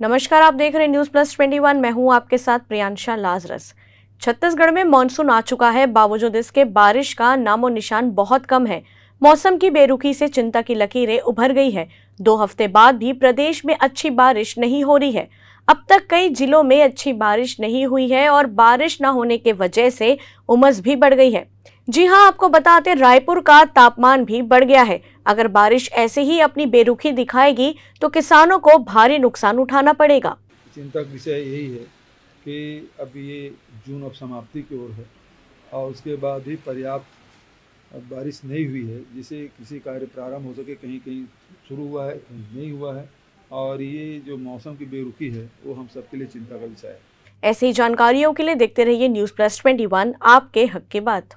नमस्कार, आप देख रहे हैं न्यूज़ प्लस 21 मैं हूँ आपके साथ प्रियांशा लाजरस। छत्तीसगढ़ में मानसून आ चुका है। बावजूद इसके बारिश का नामो निशान बहुत कम है। मौसम की बेरुखी से चिंता की लकीरें उभर गई है। दो हफ़्ते बाद भी प्रदेश में अच्छी बारिश नहीं हो रही है। अब तक कई जिलों में अच्छी बारिश नहीं हुई है और बारिश न होने के वजह से उमस भी बढ़ गई है। जी हाँ, आपको बताते रायपुर का तापमान भी बढ़ गया है। अगर बारिश ऐसे ही अपनी बेरुखी दिखाएगी तो किसानों को भारी नुकसान उठाना पड़ेगा। चिंता का विषय यही है कि अब ये जून अब समाप्ति की ओर है और उसके बाद भी पर्याप्त बारिश नहीं हुई है, जिसे किसी कार्य प्रारंभ हो सके, कहीं कहीं शुरू हुआ है, कहीं नहीं हुआ है, और ये जो मौसम की बेरुखी है, वो हम सबके लिए चिंता का विषय है। ऐसी जानकारियों के लिए देखते रहिए न्यूज़ प्लस ट्वेंटी आपके हक के बात